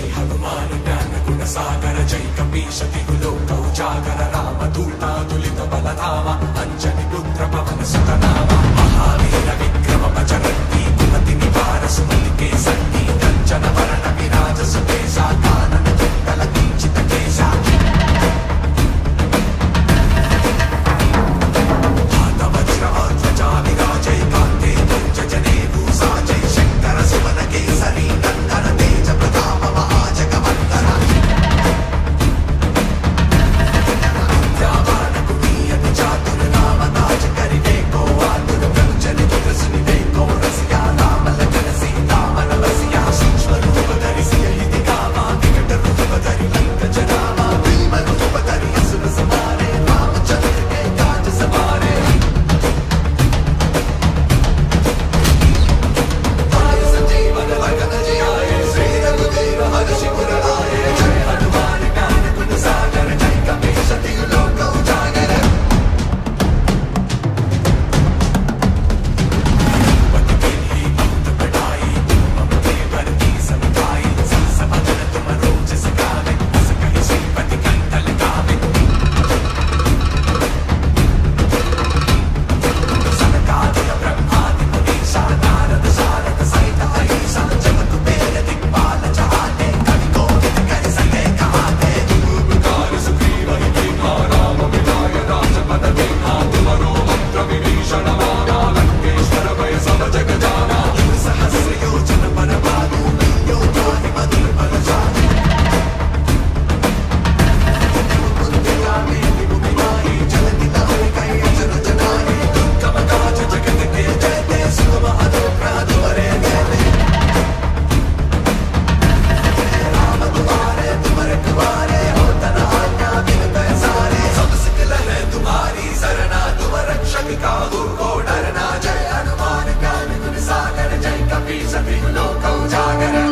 జై హనుమాను జ్ఞాన గుణ సాగర జై కపీశ దిగులోక ఉజాగర రామ దూతాదులిత బలధామ అంజని పుత్ర పవన సుతనామ మహావీర విక్రమ सभी सभी लोग जागर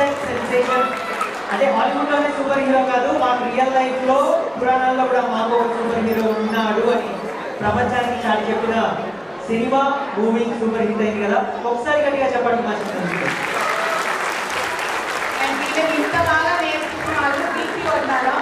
రీసెంట్ సెన్సేషన్ అంటే హాలీవుడ్లోనే సూపర్ హీరో కాదు మాకు రియల్ లైఫ్లో పురాణాల్లో కూడా మాకు ఒక సూపర్ హీరో ఉన్నాడు అని ప్రపంచానికి చాటి చెప్పిన సినిమా మూవీ సూపర్ హిట్ అయింది కదా. ఒకసారి గట్టిగా చెప్పండి మా చిత్రం ఇంత బాగా నేర్చుకున్నారు బీపీ ఉన్నారా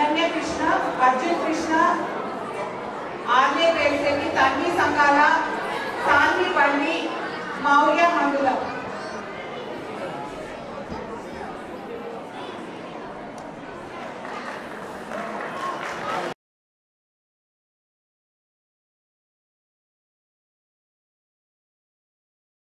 అనన్య కృష్ణ అర్జున్ కృష్ణ ఆర్జే వేల్శెట్టి తన్వి సంగాల సాన్వి బండి మౌర్య మందుల.